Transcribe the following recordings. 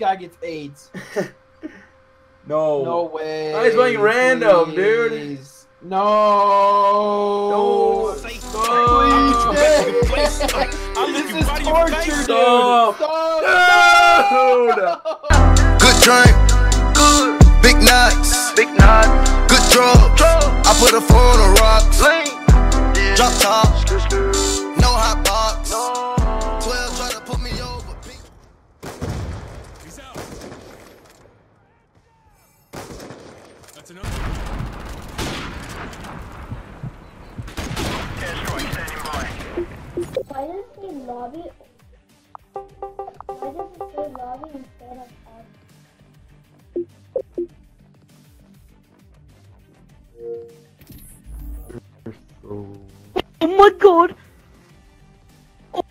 guy gets AIDS. no. No way. Oh, he's playing random, dude. Please. No. No. Please. I'll this is you right in your torture, dude. Stop. Stop. Dude. Good drink, good. Big nuts, big nuts. Good drugs. I put a four on the rocks. Drop top, lobby? Why does it say lobby instead of app? Oh my god!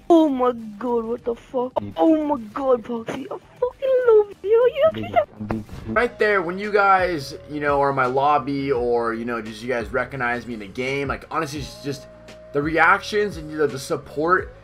Oh my god, what the fuck? Oh my god, Pawksy, I fucking love you. You Right there, when you guys, you know, are in my lobby or, you know, just you guys recognize me in the game, like, honestly, it's just the reactions and you know, the support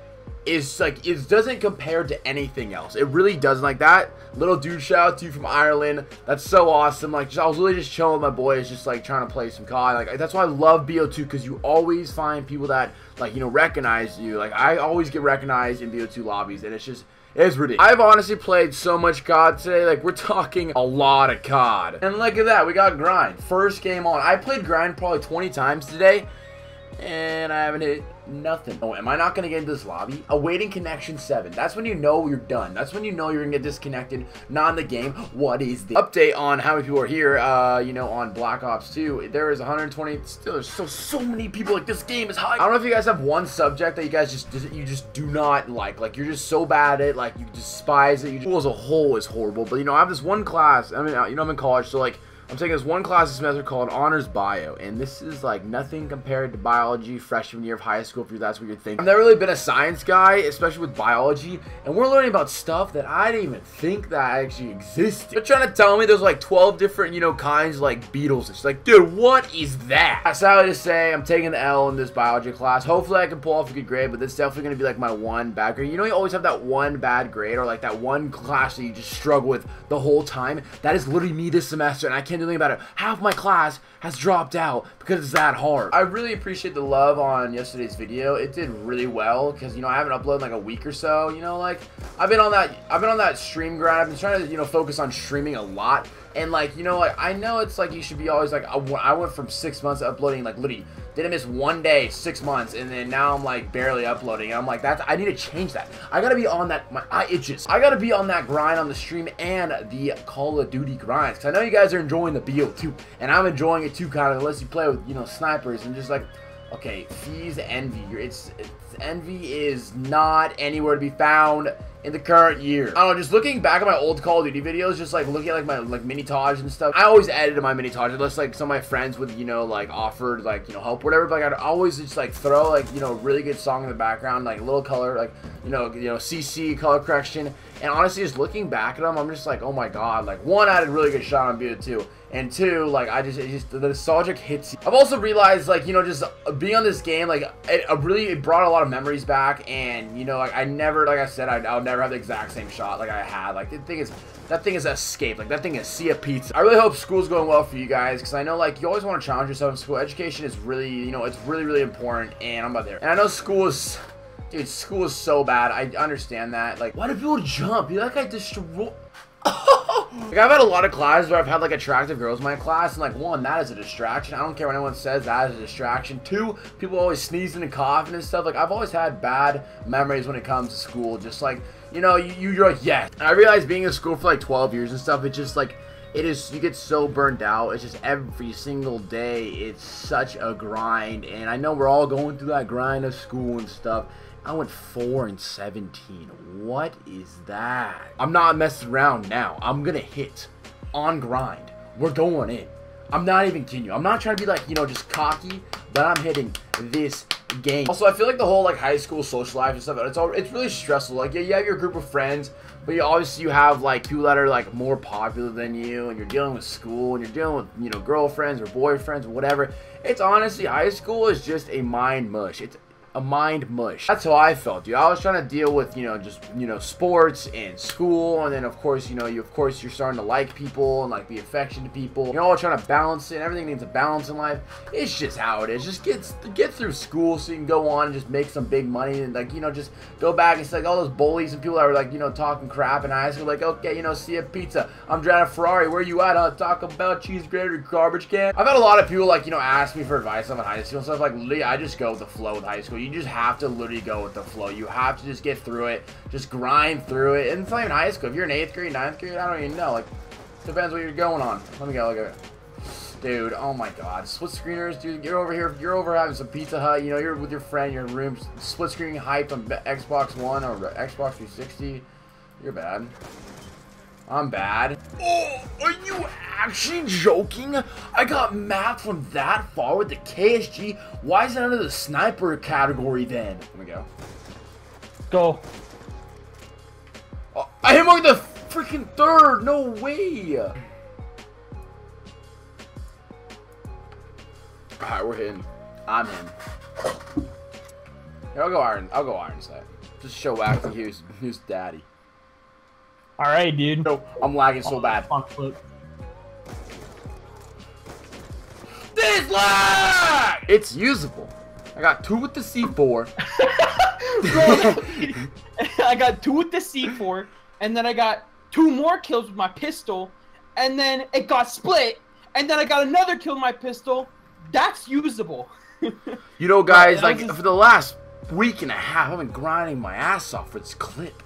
is like, it doesn't compare to anything else. It really doesn't. Like, that little dude shout out to you from Ireland. That's so awesome. Like, just, I was really just chilling with my boys, just like trying to play some COD. Like, that's why I love BO2 because you always find people that, like, you know, recognize you. Like, I always get recognized in BO2 lobbies, and it's just. It's ridiculous. I've honestly played so much COD today. Like, we're talking a lot of COD. And look at that. We got Grind. First game on. I played Grind probably 20 times today. And I haven't hit nothing. Oh, am I not to get into this lobby? Awaiting connection 7. That's when you know you're done. That's when you know you're to get disconnected. Not in the game. What is the update on how many people are here? Uh, you know, on Black Ops 2. There is 120. Still, there's so, so many people. Like, this game is high. I don't know if you guys have one subject that you guys just, you just do not like. Like, you're just so bad at it. Like, you despise it. You school as a whole is horrible. But, you know, I have this one class. I mean, you know, I'm in college. So, like, I'm taking this one class this semester called Honors Bio, and this is like nothing compared to biology freshman year of high school, if that's what you're thinking. I've never really been a science guy, especially with biology, and we're learning about stuff that I didn't even think that actually existed. They're trying to tell me there's like 12 different, you know, kinds like beetles. It's like, dude, what is that? I sadly to say, I'm taking the L in this biology class. Hopefully I can pull off a good grade, but this is definitely going to be like my one bad grade. You know, you always have that one bad grade or like that one class that you just struggle with the whole time. That is literally me this semester, and I can't do anything about it. Half my class has dropped out because it's that hard. I really appreciate the love on yesterday's video. It did really well because you know I haven't uploaded like a week or so. You know, like I've been on that I've been on that stream grind. I've been trying to you know focus on streaming a lot. And like you know, like I know it's like you should be always like I, I went from six months uploading like literally didn't miss one day, six months, and then now I'm like barely uploading. I'm like that's I need to change that. I gotta be on that. My eye itches. I gotta be on that grind on the stream and the Call of Duty grinds. Cause I know you guys are enjoying the BO2, and I'm enjoying it too. Kind of unless you play with you know snipers and just like okay, Fees Envy. It's Envy is not anywhere to be found in the current year. I don't know, just looking back at my old Call of Duty videos, just like looking at like my like montage and stuff. I always edited my montage unless like some of my friends would, you know, like offered like, you know, help whatever. But like I'd always just like throw like, you know, really good song in the background, like little color, like, you know, you know, CC color correction. And honestly, just looking back at them, I'm just like, oh my god, like one, I had a really good shot on Buda 2. And two, like I just, just the nostalgic hits. I've also realized, like you know, just being on this game, like it, it really it brought a lot of memories back. And you know, like I never, like I said, I, I'll never have the exact same shot like I had. Like the thing is, that thing is escape. Like that thing is see a pizza. I really hope school's going well for you guys because I know like you always want to challenge yourself in school. Education is really, you know, it's really really important. And I'm about there. And I know school is. Dude, school is so bad. I understand that. Like, why do people jump? You like I destroy. Like I've had a lot of classes where I've had like attractive girls in my class, and like one, that is a distraction. I don't care what anyone says, that is a distraction. Two, people always sneezing and coughing and stuff. Like I've always had bad memories when it comes to school. Just like you know, you you're like yes. And I realized being in school for like 12 years and stuff, it just like it is you get so burned out it's just every single day it's such a grind and i know we're all going through that grind of school and stuff. I went 4 and 17 what is that? I'm not messing around now. I'm gonna hit on grind. We're going in. I'm not even kidding you. I'm not trying to be like you know just cocky but i'm hitting this game. Also i feel like the whole like high school social life and stuff it's all it's really stressful. Like yeah you have your group of friends but you obviously you have like people that are like more popular than you and you're dealing with school and you're dealing with you know girlfriends or boyfriends or whatever. It's honestly high school is just a mind mush. It's a mind mush. That's how I felt, dude. I was trying to deal with, you know, just, you know, sports and school. And then, of course, you know, you, of course, you're starting to like people and, like, be affectionate to people. You're all trying to balance it. Everything needs a balance in life. It's just how it is. Just get, get through school so you can go on and just make some big money. And, like, you know, just go back and say, like, all those bullies and people that were, like, you know, talking crap in high school. Like, okay, you know, see a pizza. I'm driving a Ferrari. Where you at? Uh, Taco Bell, cheese grater, garbage can. I've had a lot of people, like, you know, ask me for advice on high school and stuff. Like, I just go with the flow with high school. You just have to literally go with the flow. You have to just get through it, just grind through it. And it's not even high school. If you're in eighth grade, ninth grade, I don't even know. Like, depends what you're going on. Let me go look at it. Dude, oh my god. Split screeners, dude. You're over here. You're over having some Pizza Hut. You know, you're with your friend. You're in room. Split screen hype on Xbox One or Xbox 360. You're bad. I'm bad. Oh, are you actually joking? I got mapped from that far with the KSG. Why is it under the sniper category then? Let me go. Go. Oh, I hit him like the freaking third. No way. Alright, we're hitting. I'm in. Here, I'll go iron. I'll go iron sight. Just show Wacky who's who's daddy. All right, dude. No, I'm lagging so bad. This lag! It's usable. I got two with the C4. Bro, I got two with the C4, and then I got two more kills with my pistol, and then it got split, and then I got another kill with my pistol. That's usable. You know, guys, like just- for the last week and a half, I've been grinding my ass off for this clip.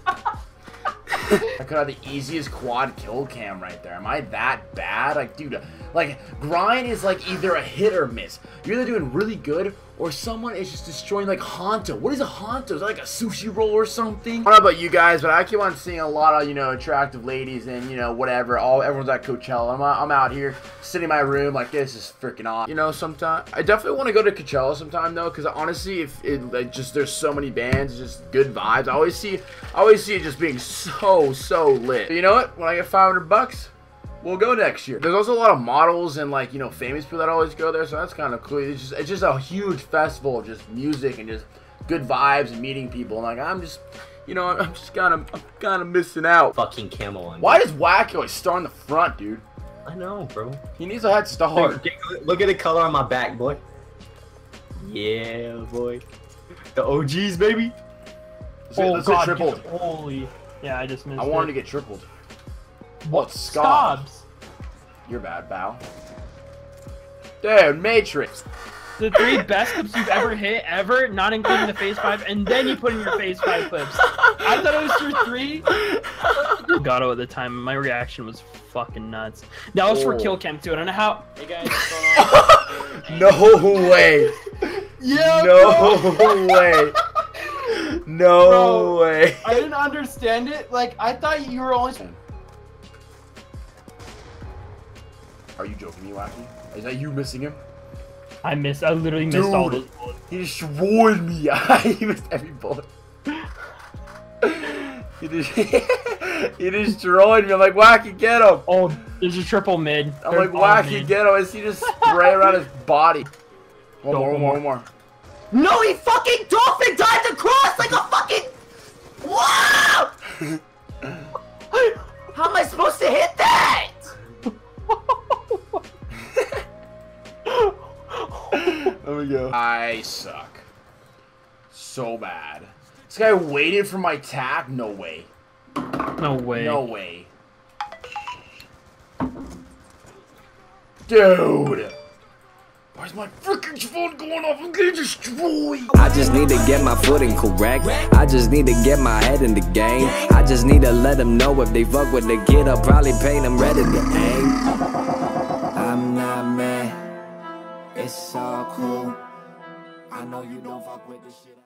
I could have the easiest quad kill cam right there. Am I that bad? Like, dude, like grind is like either a hit or miss. You're either doing really good or someone is just destroying like Honto. What is a Honto? Is that like a sushi roll or something? I don't know about you guys, but I keep on seeing a lot of you know attractive ladies and you know whatever. All everyone's at Coachella. I'm, I'm out here sitting in my room like this is freaking awesome. You know, sometime I definitely want to go to Coachella sometime though, because honestly, if it like just there's so many bands, just good vibes. I always see, I always see it just being so so lit. You know what? When I get 500 bucks. We'll go next year. There's also a lot of models and like you know famous people that always go there, so that's kind of cool. It's just it's just a huge festival of just music and just good vibes and meeting people. And like I'm just, you know, I'm just kind of I'm kind of missing out. fucking camel. on. Why does Wack always start in the front, dude? I know, bro. He needs a head start. Look, look at the color on my back, boy. Yeah, boy. The OGs, baby. Let's get, Oh let's get oh, god, tripled. holy. Yeah, I just missed it. I wanted it. to get tripled. What? Scobs. Scobs. You're bad, Bow. Dude, Matrix. The three best clips you've ever hit, ever, not including the phase five, and then you put in your phase five clips. I thought it was your three. Gato at the time, my reaction was fucking nuts. That was for Oh. kill cam too. I don't know how. Hey guys, what's going on? No way. Yeah, No way. No Bro. way. I didn't understand it. Like I thought you were only. Are you joking me, Wacky? Is that you missing him? I missed. I literally missed all Dude. those bullets. He destroyed me. I missed every bullet. he, just, he destroyed me. I'm like, Wacky, get him. Oh, there's a triple mid. I'm They're like, Wacky, mid. get him. I see just spray around his body. One Go, more, one one more, one more. No, he fucking dolphin dives across like a fucking. Wow! How am I supposed to hit that? There we go. I suck. So bad. This guy waited for my tag? No way. No way. No way. Dude! Why's my freaking phone going off? I'm getting destroyed! I just need to get my footing correct. I just need to get my head in the game. I just need to let them know if they fuck with the kid, I'll probably paint them red in the aim. It's all cool. I know you don't fuck with this shit.